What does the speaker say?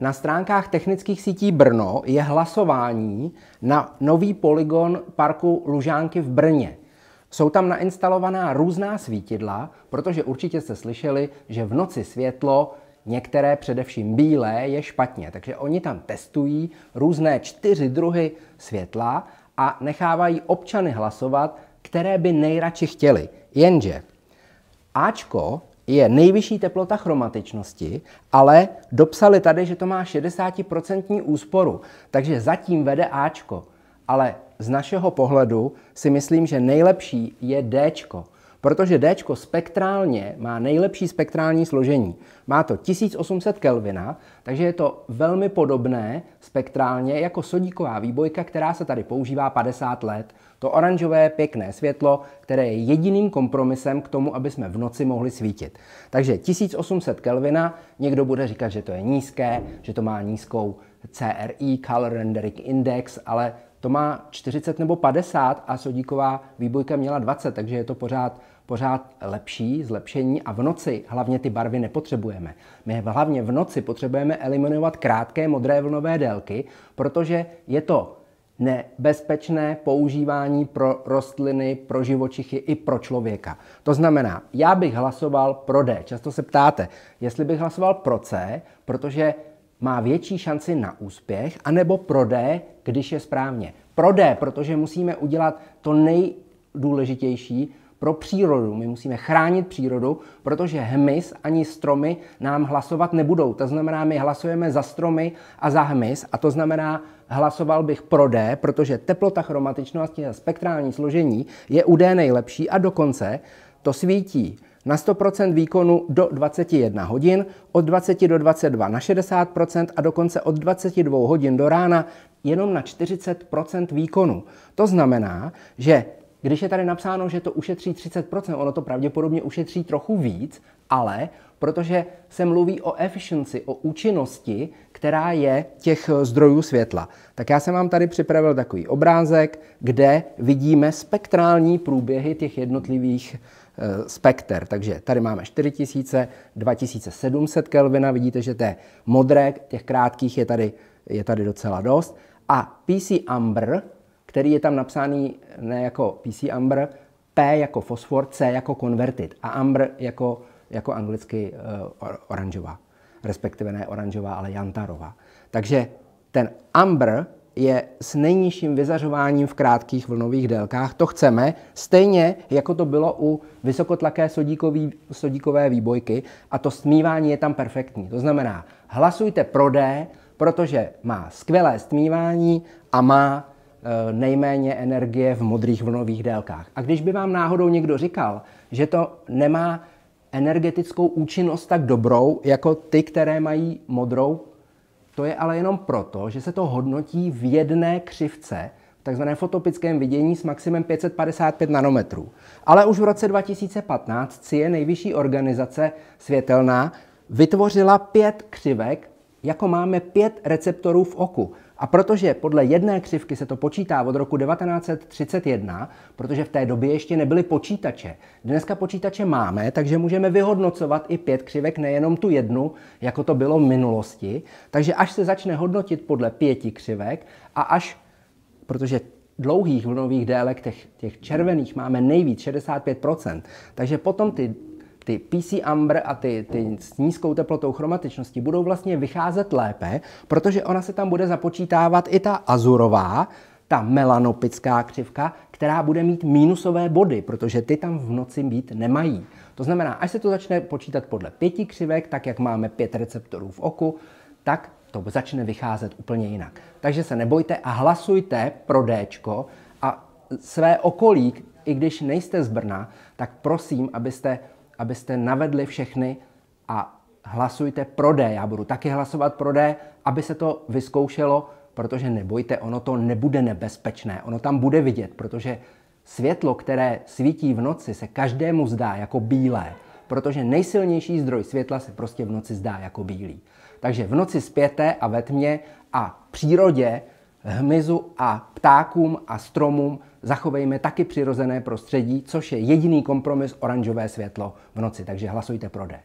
Na stránkách technických sítí Brno je hlasování na nový poligon parku Lužánky v Brně. Jsou tam nainstalovaná různá svítidla, protože určitě jste slyšeli, že v noci světlo, některé především bílé, je špatně. Takže oni tam testují různé čtyři druhy světla a nechávají občany hlasovat, které by nejradši chtěli. Jenže Ačko je nejvyšší teplota chromatičnosti, ale dopsali tady, že to má 60% úsporu, takže zatím vede Ačko. Ale z našeho pohledu si myslím, že nejlepší je Dčko, protože Dčko spektrálně má nejlepší spektrální složení. Má to 1800 Kelvina, takže je to velmi podobné spektrálně jako sodíková výbojka, která se tady používá 50 let. To oranžové pěkné světlo, které je jediným kompromisem k tomu, aby jsme v noci mohli svítit. Takže 1800 Kelvina, někdo bude říkat, že to je nízké, že to má nízkou CRI, Color Rendering Index, ale to má 40 nebo 50 a sodíková výbojka měla 20, takže je to pořád, pořád lepší, zlepšení a v noci hlavně ty barvy nepotřebujeme. My hlavně v noci potřebujeme eliminovat krátké modré vlnové délky, protože je to nebezpečné používání pro rostliny, pro živočichy i pro člověka. To znamená, já bych hlasoval pro D. Často se ptáte, jestli bych hlasoval pro C, protože má větší šanci na úspěch, anebo pro D, když je správně. Pro D, protože musíme udělat to nejdůležitější pro přírodu. My musíme chránit přírodu, protože hmyz ani stromy nám hlasovat nebudou. To znamená, my hlasujeme za stromy a za hmyz a to znamená, hlasoval bych pro D, protože teplota chromatičnosti a spektrální složení je u D nejlepší a dokonce to svítí na 100% výkonu do 21 hodin, od 20 do 22 na 60% a dokonce od 22 hodin do rána jenom na 40% výkonu. To znamená, že když je tady napsáno, že to ušetří 30%, ono to pravděpodobně ušetří trochu víc, ale protože se mluví o efficiency, o účinnosti, která je těch zdrojů světla. Tak já jsem vám tady připravil takový obrázek, kde vidíme spektrální průběhy těch jednotlivých Eh, spekter. Takže tady máme 4000, 2700 Kelvina, vidíte, že té modré, těch krátkých je tady, je tady docela dost. A PC Amber, který je tam napsaný ne jako PC Amber, P jako fosfor, C jako converted a Amber jako, jako anglicky uh, oranžová, respektive ne oranžová, ale jantarová. Takže ten Amber je s nejnižším vyzařováním v krátkých vlnových délkách. To chceme, stejně jako to bylo u vysokotlaké sodíkový, sodíkové výbojky a to stmívání je tam perfektní. To znamená, hlasujte pro D, protože má skvělé stmívání a má nejméně energie v modrých vlnových délkách. A když by vám náhodou někdo říkal, že to nemá energetickou účinnost tak dobrou, jako ty, které mají modrou to je ale jenom proto, že se to hodnotí v jedné křivce, v takzvaném fotopickém vidění s maximem 555 nanometrů. Ale už v roce 2015 CIE, nejvyšší organizace světelná, vytvořila pět křivek, jako máme pět receptorů v oku. A protože podle jedné křivky se to počítá od roku 1931, protože v té době ještě nebyly počítače. Dneska počítače máme, takže můžeme vyhodnocovat i pět křivek, nejenom tu jednu, jako to bylo v minulosti. Takže až se začne hodnotit podle pěti křivek a až, protože dlouhých vlnových délek, těch, těch červených máme nejvíc, 65%, takže potom ty ty PC Amber a ty, ty s nízkou teplotou chromatičnosti budou vlastně vycházet lépe, protože ona se tam bude započítávat i ta azurová, ta melanopická křivka, která bude mít mínusové body, protože ty tam v noci mít nemají. To znamená, až se to začne počítat podle pěti křivek, tak jak máme pět receptorů v oku, tak to začne vycházet úplně jinak. Takže se nebojte a hlasujte pro D a své okolí, i když nejste z Brna, tak prosím, abyste abyste navedli všechny a hlasujte pro D. Já budu taky hlasovat pro D, aby se to vyzkoušelo, protože nebojte, ono to nebude nebezpečné. Ono tam bude vidět, protože světlo, které svítí v noci, se každému zdá jako bílé, protože nejsilnější zdroj světla se prostě v noci zdá jako bílý. Takže v noci spěte a ve tmě a přírodě, hmyzu a ptákům a stromům zachovejme taky přirozené prostředí, což je jediný kompromis oranžové světlo v noci. Takže hlasujte pro D.